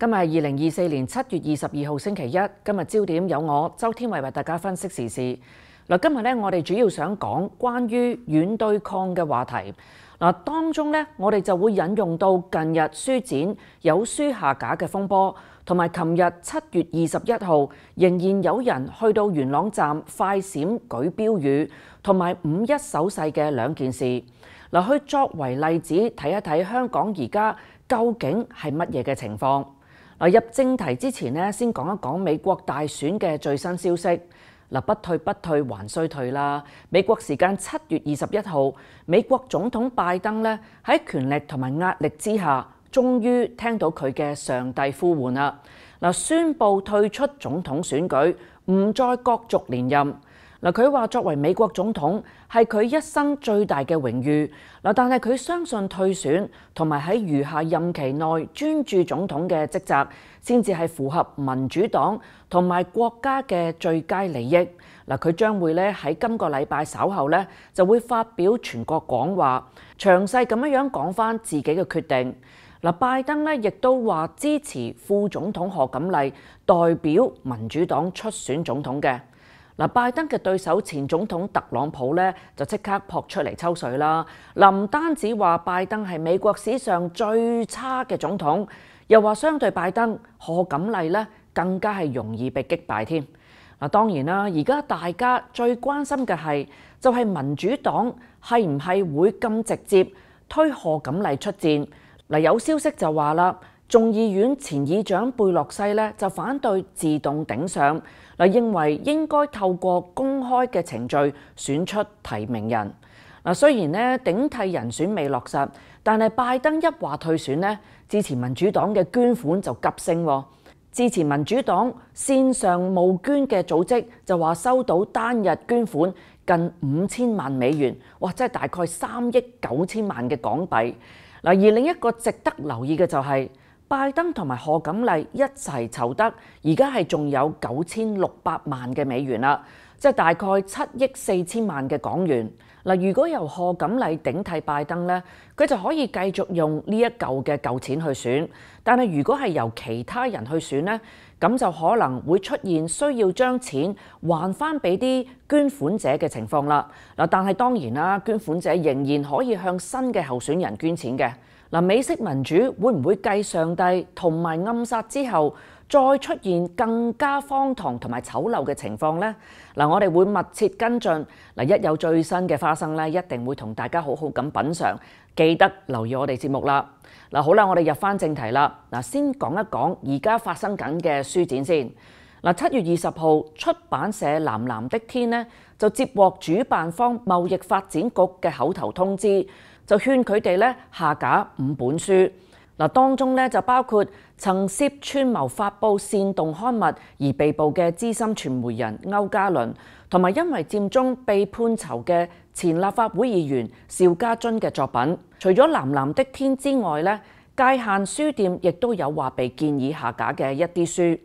今日係二零二四年七月二十二號星期一。今日焦點有我周天慧為大家分析時事。嗱，今日咧我哋主要想講關於軟對抗嘅話題。嗱，當中咧我哋就會引用到近日書展有書下架嘅風波，同埋琴日七月二十一號仍然有人去到元朗站快閃舉標語，同埋五一手勢嘅兩件事。嗱，去作為例子睇一睇香港而家究竟係乜嘢嘅情況。嗱，入正題之前呢，先講一講美國大選嘅最新消息。嗱，不退不退，還衰退啦！美國時間七月二十一號，美國總統拜登呢喺權力同埋壓力之下，終於聽到佢嘅上帝呼喚啦！嗱，宣布退出總統選舉，唔再角逐連任。嗱，佢話作為美國總統係佢一生最大嘅榮譽。嗱，但係佢相信退選同埋喺餘下任期內專注總統嘅職責，先至係符合民主黨同埋國家嘅最佳利益。嗱，佢將會咧喺今個禮拜稍後咧就會發表全國講話，詳細咁樣樣講返自己嘅決定。嗱，拜登咧亦都話支持副總統何錦麗代表民主黨出選總統嘅。嗱，拜登嘅對手前總統特朗普咧就即刻撲出嚟抽水啦！嗱，唔單止話拜登係美國史上最差嘅總統，又話相對拜登賀錦麗咧更加係容易被擊敗添。嗱，當然啦，而家大家最關心嘅係就係民主黨係唔係會咁直接推賀錦麗出戰？嗱，有消息就話啦。眾議院前議長貝洛西咧就反對自動頂上，嗱，認為應該透過公開嘅程序選出提名人。嗱，雖然咧頂替人選未落實，但係拜登一話退選咧，支持民主黨嘅捐款就急升。支持民主黨線上募捐嘅組織就話收到單日捐款近五千萬美元，哇！即係大概三億九千萬嘅港幣。嗱，而另一個值得留意嘅就係、拜登同埋何錦麗一齊籌得，而家係仲有九千六百萬嘅美元啦，即係大概七億四千萬嘅港元。嗱，如果由何錦麗頂替拜登咧，佢就可以繼續用呢一嚿嘅舊錢去選。但係如果係由其他人去選咧，咁就可能會出現需要將錢還翻俾啲捐款者嘅情況啦。嗱，但係當然啦，捐款者仍然可以向新嘅候選人捐錢嘅。嗱，美式民主會唔會繼上帝同埋暗殺之後，再出現更加荒唐同埋醜陋嘅情況呢？嗱，我哋會密切跟進。嗱，一有最新嘅花生咧，一定會同大家好好咁品嚐。記得留意我哋節目啦。嗱，好啦，我哋入翻正題啦。嗱，先講一講而家發生緊嘅書展先。嗱，七月二十號，出版社藍藍的天呢，就接獲主辦方貿易發展局嘅口頭通知。就勸佢哋咧下架五本書，嗱，當中咧就包括曾涉串謀發布煽動刊物而被捕嘅資深傳媒人歐家倫，同埋因為佔中被判囚嘅前立法會議員邵家臻嘅作品。除咗藍藍的天之外咧，界限書店亦都有話被建議下架嘅一啲書。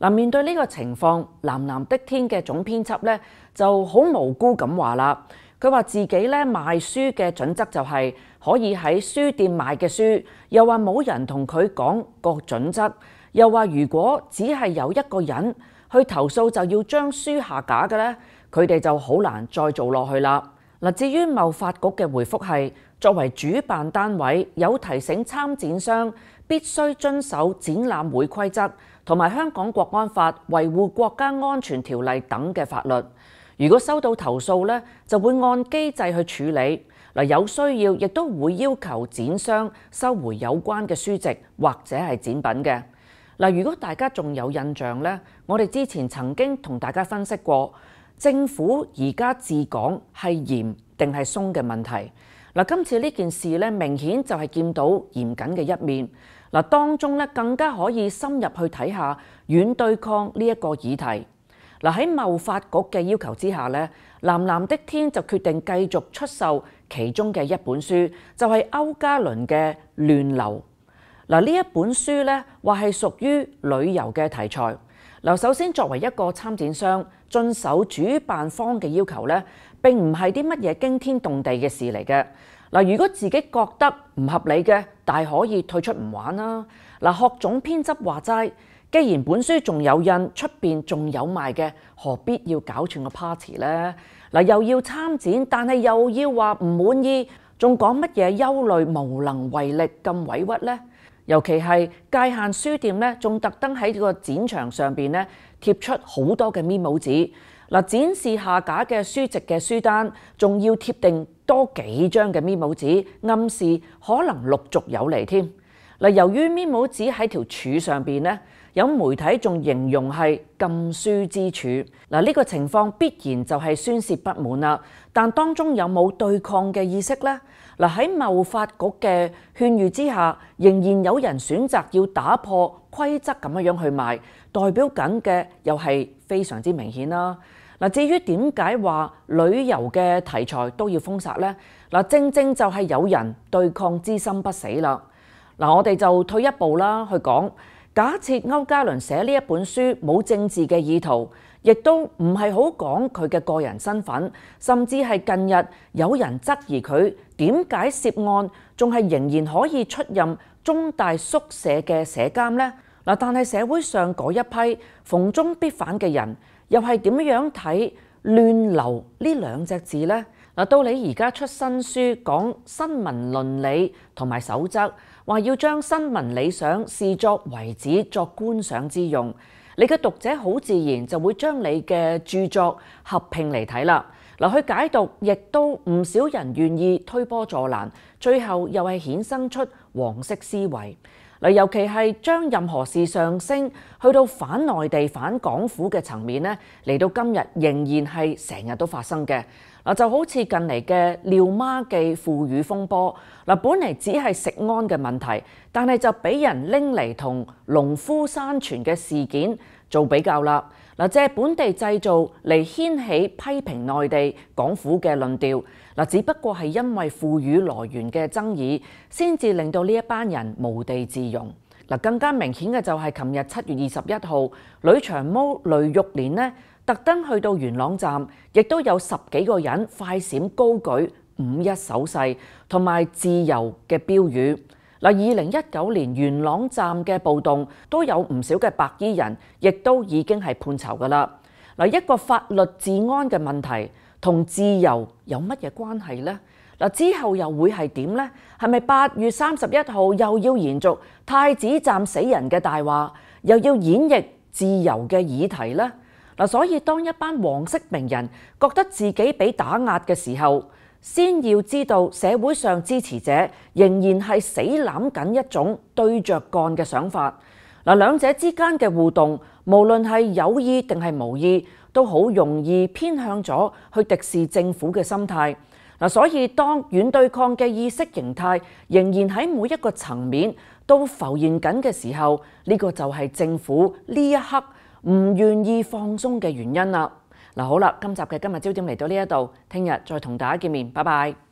嗱，面對呢個情況，藍藍的天嘅總編輯咧就好無辜咁話啦。佢話自己咧賣書嘅準則就係可以喺書店賣嘅書，又話冇人同佢講個準則，又話如果只係有一個人去投訴就要將書下架嘅咧，佢哋就好難再做落去啦。嗱，至於貿發局嘅回覆係作為主辦單位，有提醒參展商必須遵守展覽會規則同埋香港國安法、維護國家安全條例等嘅法律。如果收到投訴咧，就會按機制去處理。嗱，有需要亦都會要求展商收回有關嘅書籍或者係展品嘅。嗱，如果大家仲有印象咧，我哋之前曾經同大家分析過，政府而家治港係嚴定係鬆嘅問題。嗱，今次呢件事咧，明顯就係見到嚴謹嘅一面。嗱，當中咧更加可以深入去睇下軟對抗呢一個議題。嗱，喺貿發局嘅要求之下咧，藍藍的天就決定繼續出售其中嘅一本書，就係歐加倫嘅《亂流》。嗱，呢一本書咧話係屬於旅遊嘅題材。嗱，首先作為一個參展商，遵守主辦方嘅要求咧，並唔係啲乜嘢驚天動地嘅事嚟嘅。嗱，如果自己覺得唔合理嘅，大可以退出唔玩啦。嗱，學總編輯話齋，既然本書仲有印，出邊仲有賣嘅，何必要搞串個 party 呢？嗱，又要參展，但係又要話唔滿意，仲講乜嘢憂慮無能為力咁委屈呢？尤其係界限書店咧，仲特登喺個展場上邊咧貼出好多嘅咪帽紙，嗱，展示下架嘅書籍嘅書單，仲要貼定多幾張嘅咪帽紙，暗示可能陸續有嚟添。嗱，由於咪帽紙喺條柱上邊咧，有媒體仲形容係禁書之處。嗱，呢個情況必然就係宣泄不滿啦。但當中有冇對抗嘅意識呢？嗱，喺貿發局嘅勸喻之下，仍然有人選擇要打破規則咁樣樣去賣，代表緊嘅又係非常之明顯啦。嗱，至於點解話旅遊嘅題材都要封殺呢？嗱，正正就係有人對抗之心不死啦。嗱，我哋就退一步啦，去講假設區家麟寫呢一本書冇政治嘅意圖。亦都唔係好講佢嘅個人身份，甚至係近日有人質疑佢點解涉案，仲係仍然可以出任中大宿舍嘅社監呢？嗱，但係社會上嗰一批逢中必反嘅人，又係點樣睇亂流呢兩隻字呢？嗱，到你而家出新書講新聞倫理同埋守則，話要將新聞理想視作為止作觀賞之用。你嘅讀者好自然就會將你嘅著作合併嚟睇啦。嗱，去解讀亦都唔少人願意推波助瀾，最後又係衍生出黃色思維。嗱，尤其係將任何事上升去到反內地、反港府嘅層面咧，嚟到今日仍然係成日都發生嘅。嗱，就好似近嚟嘅廖媽記腐乳風波，嗱，本嚟只係食安嘅問題，但係就俾人拎嚟同農夫山泉嘅事件做比較啦。嗱，借本地製造嚟掀起批評內地港府嘅論調，嗱，只不過係因為賦予來源嘅爭議，先至令到呢一班人無地自容。嗱，更加明顯嘅就係琴日七月二十一號，女長毛雷玉蓮呢，特登去到元朗站，亦都有十幾個人快閃高舉五一手勢同埋自由嘅標語。嗱，二零一九年元朗站嘅暴動都有唔少嘅白衣人，亦都已經係判囚㗎喇。嗱，一個法律治安嘅問題同自由有乜嘢關係呢？嗱，之後又會係點呢？係咪八月三十一號又要延續太子站死人嘅大話，又要演繹自由嘅議題呢？嗱，所以當一班黃色名人覺得自己被打壓嘅時候，先要知道社會上支持者仍然係死攬緊一種對着幹嘅想法。嗱，兩者之間嘅互動，無論係有意定係無意，都好容易偏向咗去敌视政府嘅心态。嗱，所以当远对抗嘅意识形态仍然喺每一个层面都浮现紧嘅时候，呢个就系政府呢一刻唔愿意放松嘅原因啦。嗱，好啦，今集嘅今日焦点嚟到呢一度，听日再同大家见面，拜拜。